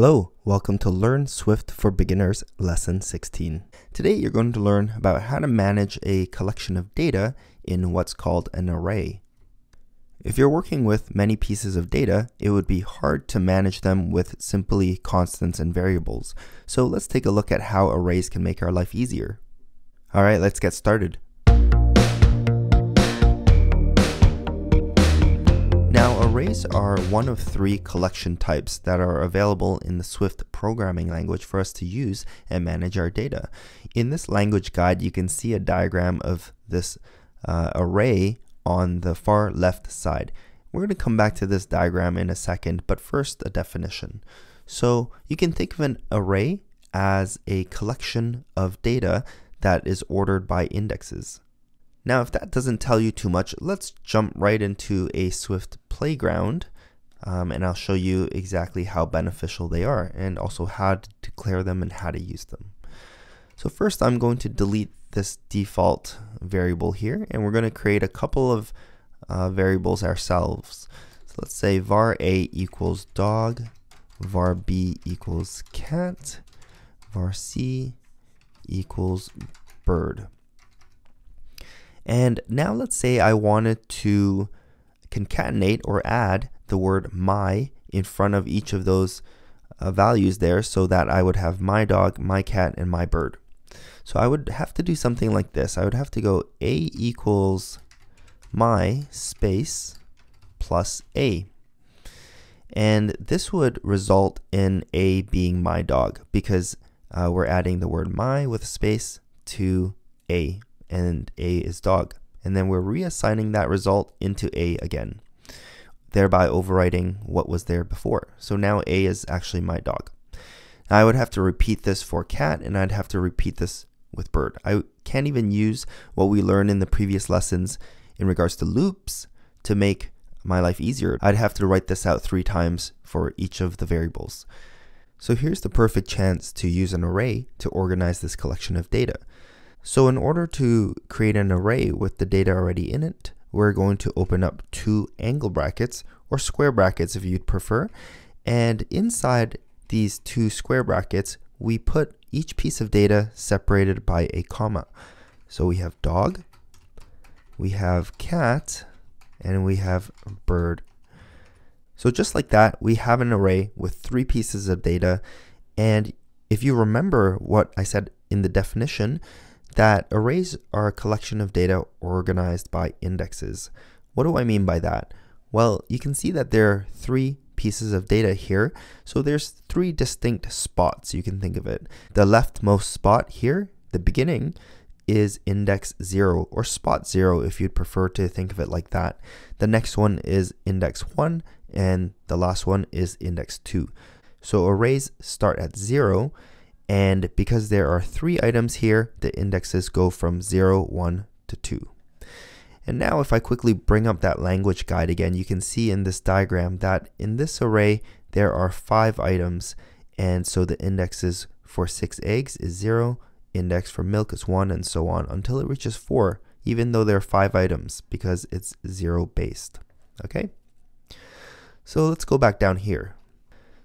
Hello, welcome to Learn Swift for Beginners Lesson 16. Today you're going to learn about how to manage a collection of data in what's called an array. If you're working with many pieces of data, it would be hard to manage them with simply constants and variables. So let's take a look at how arrays can make our life easier. Alright, let's get started. Arrays are one of three collection types that are available in the Swift programming language for us to use and manage our data. In this language guide, you can see a diagram of this uh, array on the far left side. We're going to come back to this diagram in a second, but first a definition. So you can think of an array as a collection of data that is ordered by indexes. Now, if that doesn't tell you too much, let's jump right into a Swift playground um, and I'll show you exactly how beneficial they are and also how to declare them and how to use them. So first I'm going to delete this default variable here and we're going to create a couple of uh, variables ourselves. So let's say var a equals dog, var b equals cat, var c equals bird. And now let's say I wanted to concatenate or add the word my in front of each of those uh, values there so that I would have my dog, my cat, and my bird. So I would have to do something like this. I would have to go a equals my space plus a. And this would result in a being my dog because uh, we're adding the word my with a space to a and a is dog. And then we're reassigning that result into a again, thereby overwriting what was there before. So now a is actually my dog. Now I would have to repeat this for cat and I'd have to repeat this with bird. I can't even use what we learned in the previous lessons in regards to loops to make my life easier. I'd have to write this out three times for each of the variables. So here's the perfect chance to use an array to organize this collection of data. So in order to create an array with the data already in it, we're going to open up two angle brackets or square brackets if you'd prefer. And inside these two square brackets, we put each piece of data separated by a comma. So we have dog, we have cat, and we have bird. So just like that, we have an array with three pieces of data. And if you remember what I said in the definition, that arrays are a collection of data organized by indexes. What do I mean by that? Well, you can see that there are three pieces of data here. So there's three distinct spots you can think of it. The leftmost spot here, the beginning, is index 0 or spot 0 if you'd prefer to think of it like that. The next one is index 1 and the last one is index 2. So arrays start at 0 and because there are three items here, the indexes go from 0, 1 to 2. And now if I quickly bring up that language guide again, you can see in this diagram that in this array, there are five items. And so the indexes for six eggs is 0, index for milk is 1, and so on until it reaches 4, even though there are five items because it's 0 based. Okay? So let's go back down here.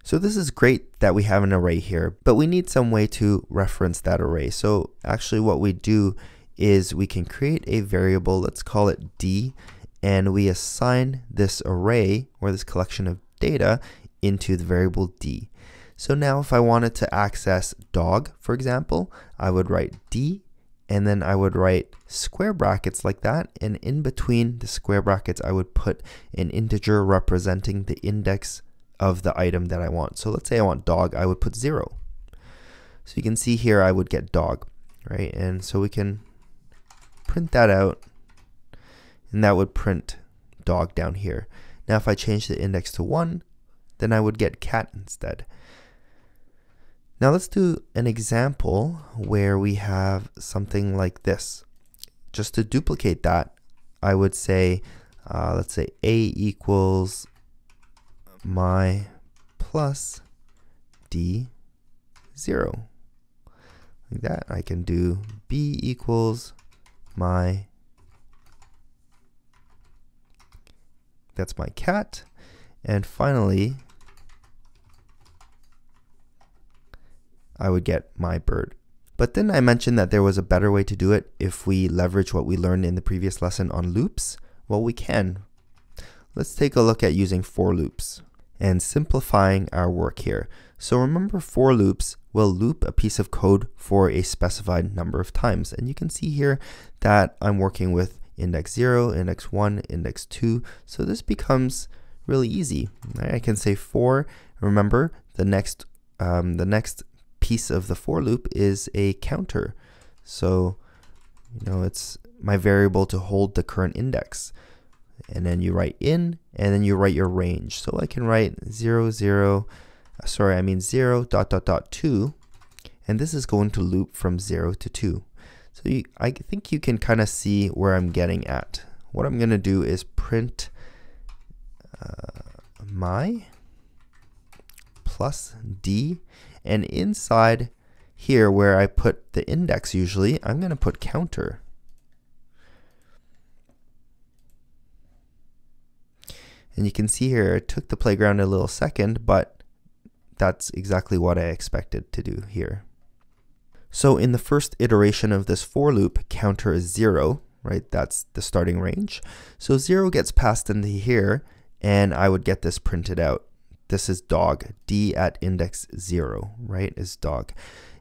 So this is great that we have an array here, but we need some way to reference that array. So actually what we do is we can create a variable, let's call it D, and we assign this array or this collection of data into the variable D. So now if I wanted to access dog, for example, I would write D and then I would write square brackets like that and in between the square brackets I would put an integer representing the index of the item that I want. So let's say I want dog, I would put zero. So you can see here I would get dog, right? And so we can print that out and that would print dog down here. Now if I change the index to 1, then I would get cat instead. Now let's do an example where we have something like this. Just to duplicate that, I would say, uh, let's say a equals my plus d 0. Like that, I can do b equals my, that's my cat. And finally, I would get my bird. But then I mentioned that there was a better way to do it if we leverage what we learned in the previous lesson on loops. Well, we can. Let's take a look at using for loops and simplifying our work here. So remember for loops will loop a piece of code for a specified number of times. And you can see here that I'm working with index 0, index 1, index 2. So this becomes really easy. I can say for, remember the next, um, the next piece of the for loop is a counter. So, you know, it's my variable to hold the current index. And then you write in, and then you write your range. So I can write 0, 0, uh, sorry, I mean 0, dot, dot, dot, 2. And this is going to loop from 0 to 2. So you, I think you can kind of see where I'm getting at. What I'm going to do is print uh, my plus d and inside here where I put the index usually, I'm going to put counter. And you can see here, it took the playground a little second, but that's exactly what I expected to do here. So in the first iteration of this for loop, counter is zero, right? That's the starting range. So zero gets passed into here, and I would get this printed out this is dog. D at index 0, right, is dog.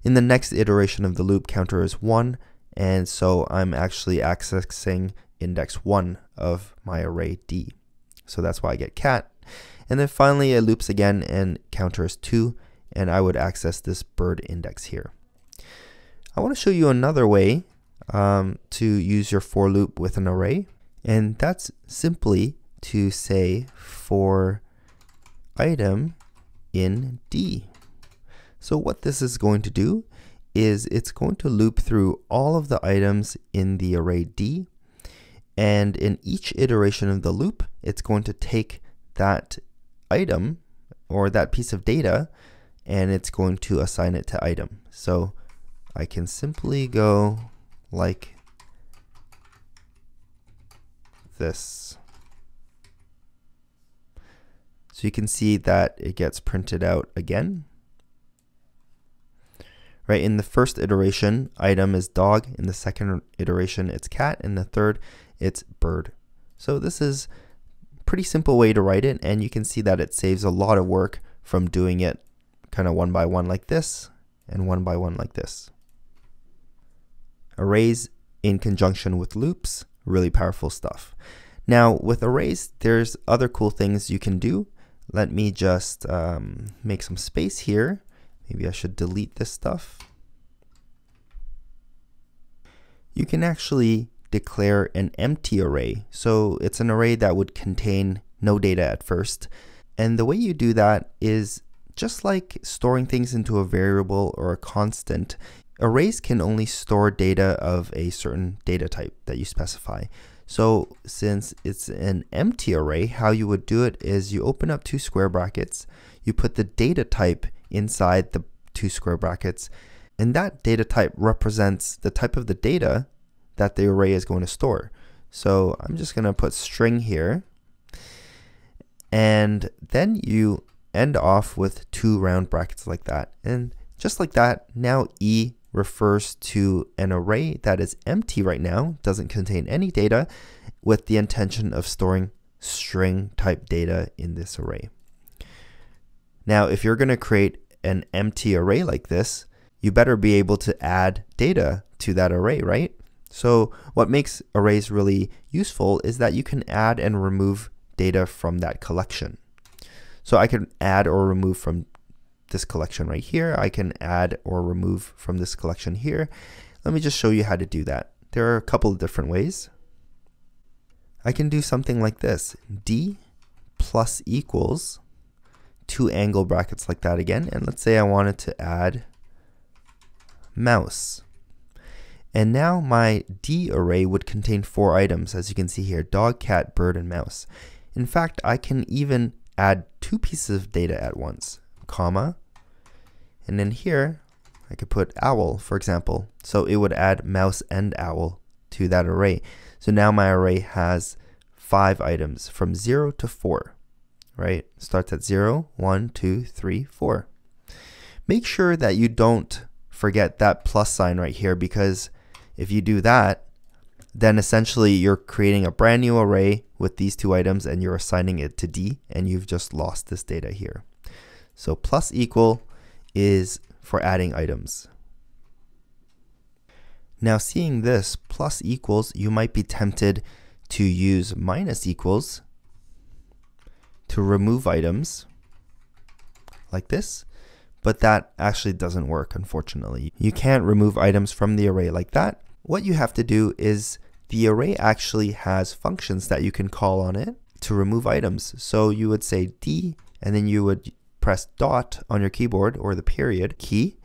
In the next iteration of the loop, counter is 1, and so I'm actually accessing index 1 of my array D. So that's why I get cat. And then finally it loops again and counter is 2, and I would access this bird index here. I want to show you another way um, to use your for loop with an array, and that's simply to say for item in D. So what this is going to do is it's going to loop through all of the items in the array D and in each iteration of the loop it's going to take that item or that piece of data and it's going to assign it to item. So I can simply go like this. So you can see that it gets printed out again. Right, in the first iteration, item is dog. In the second iteration, it's cat. In the third, it's bird. So this is pretty simple way to write it, and you can see that it saves a lot of work from doing it kind of one by one like this, and one by one like this. Arrays in conjunction with loops, really powerful stuff. Now with arrays, there's other cool things you can do. Let me just um, make some space here. Maybe I should delete this stuff. You can actually declare an empty array. So it's an array that would contain no data at first. And the way you do that is just like storing things into a variable or a constant, arrays can only store data of a certain data type that you specify. So since it's an empty array, how you would do it is you open up two square brackets, you put the data type inside the two square brackets, and that data type represents the type of the data that the array is going to store. So I'm just going to put string here, and then you end off with two round brackets like that. And just like that, now E refers to an array that is empty right now, doesn't contain any data, with the intention of storing string type data in this array. Now, if you're going to create an empty array like this, you better be able to add data to that array, right? So what makes arrays really useful is that you can add and remove data from that collection. So I can add or remove from this collection right here. I can add or remove from this collection here. Let me just show you how to do that. There are a couple of different ways. I can do something like this. D plus equals two angle brackets like that again. And let's say I wanted to add mouse. And now my D array would contain four items, as you can see here, dog, cat, bird, and mouse. In fact, I can even add two pieces of data at once, comma, and then here, I could put owl, for example. So it would add mouse and owl to that array. So now my array has five items from zero to four, right? Starts at zero, one, two, three, four. Make sure that you don't forget that plus sign right here because if you do that, then essentially you're creating a brand new array with these two items and you're assigning it to D and you've just lost this data here. So plus equal is for adding items. Now seeing this plus equals, you might be tempted to use minus equals to remove items like this, but that actually doesn't work unfortunately. You can't remove items from the array like that. What you have to do is the array actually has functions that you can call on it to remove items. So you would say D and then you would press dot on your keyboard or the period key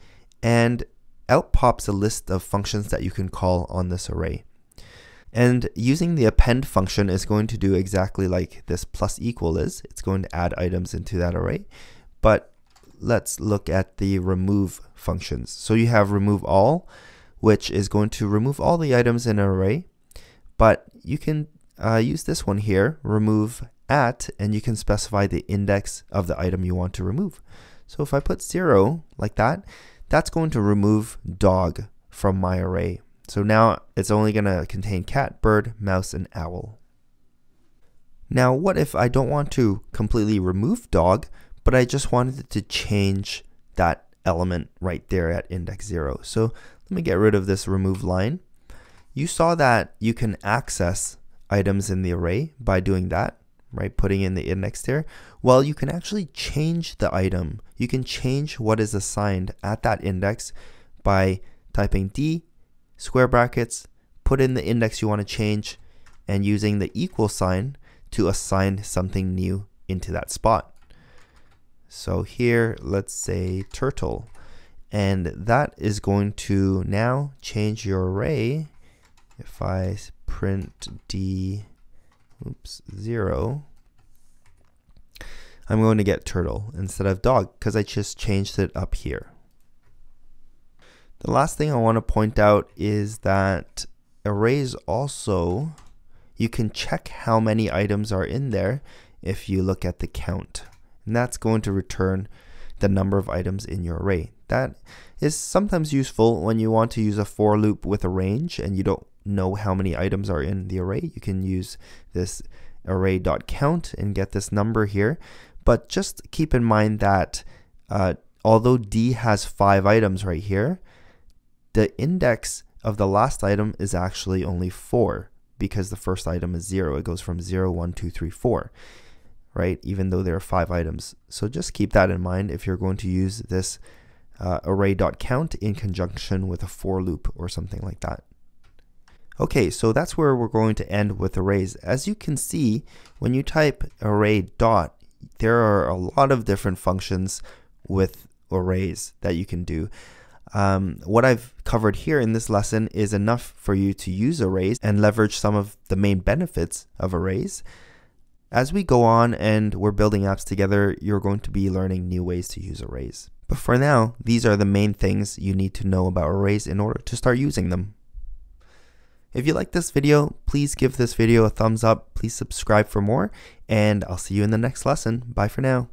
and out pops a list of functions that you can call on this array. And using the append function is going to do exactly like this plus equal is. It's going to add items into that array. But let's look at the remove functions. So you have remove all, which is going to remove all the items in an array but you can uh, use this one here, remove at, and you can specify the index of the item you want to remove. So if I put zero like that, that's going to remove dog from my array. So now it's only going to contain cat, bird, mouse, and owl. Now what if I don't want to completely remove dog, but I just wanted to change that element right there at index zero. So let me get rid of this remove line you saw that you can access items in the array by doing that, right? Putting in the index there. Well, you can actually change the item. You can change what is assigned at that index by typing D, square brackets, put in the index you want to change, and using the equal sign to assign something new into that spot. So here, let's say turtle. And that is going to now change your array if I print d, oops, 0, I'm going to get turtle instead of dog because I just changed it up here. The last thing I want to point out is that arrays also, you can check how many items are in there if you look at the count. And that's going to return the number of items in your array. That is sometimes useful when you want to use a for loop with a range and you don't know how many items are in the array. You can use this array.count and get this number here. But just keep in mind that uh, although D has five items right here, the index of the last item is actually only four because the first item is zero. It goes from zero, one, two, three, four, right? Even though there are five items. So just keep that in mind if you're going to use this uh, array.count in conjunction with a for loop or something like that. Okay, so that's where we're going to end with arrays. As you can see, when you type array dot, there are a lot of different functions with arrays that you can do. Um, what I've covered here in this lesson is enough for you to use arrays and leverage some of the main benefits of arrays. As we go on and we're building apps together, you're going to be learning new ways to use arrays. But for now, these are the main things you need to know about arrays in order to start using them. If you like this video, please give this video a thumbs up. Please subscribe for more, and I'll see you in the next lesson. Bye for now.